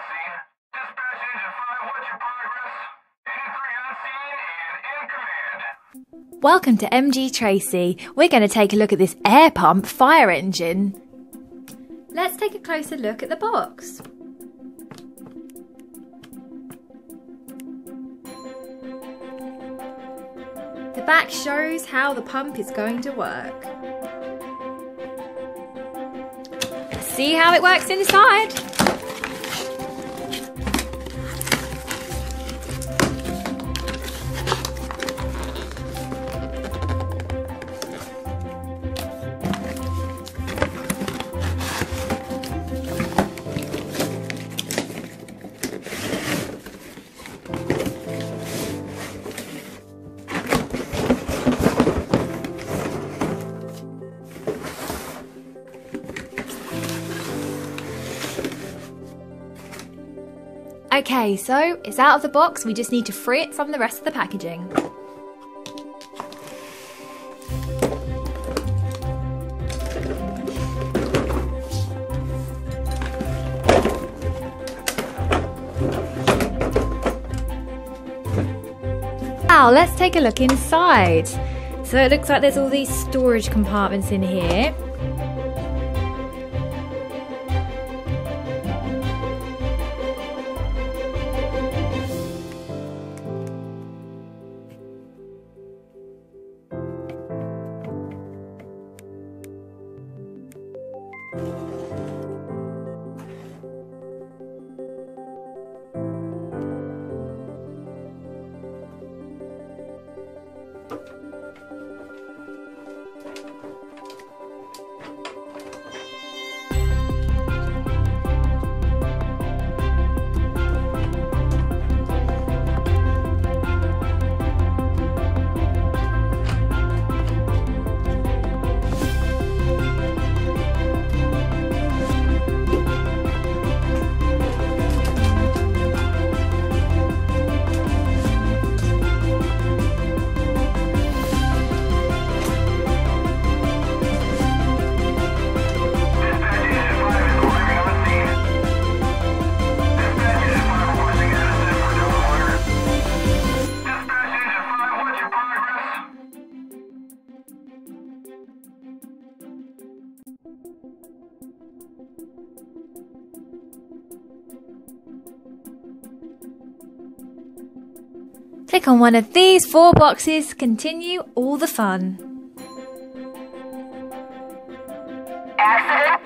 on. Dispatch Engine 5, what's your progress? Engine 3 on and in command. Welcome to MG Tracey. We're going to take a look at this air pump fire engine. Let's take a closer look at the box. The back shows how the pump is going to work. See how it works inside. Okay, so it's out of the box. We just need to free it from the rest of the packaging. Now, let's take a look inside. So it looks like there's all these storage compartments in here. Dispatch Click on one of these four boxes to continue all the fun. Accident